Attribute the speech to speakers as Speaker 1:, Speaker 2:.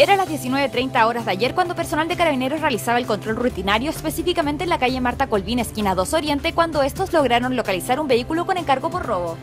Speaker 1: Era las 19.30 horas de ayer cuando personal de carabineros realizaba el control rutinario, específicamente en la calle Marta Colvín, esquina 2 Oriente, cuando estos lograron localizar un vehículo con encargo por robo.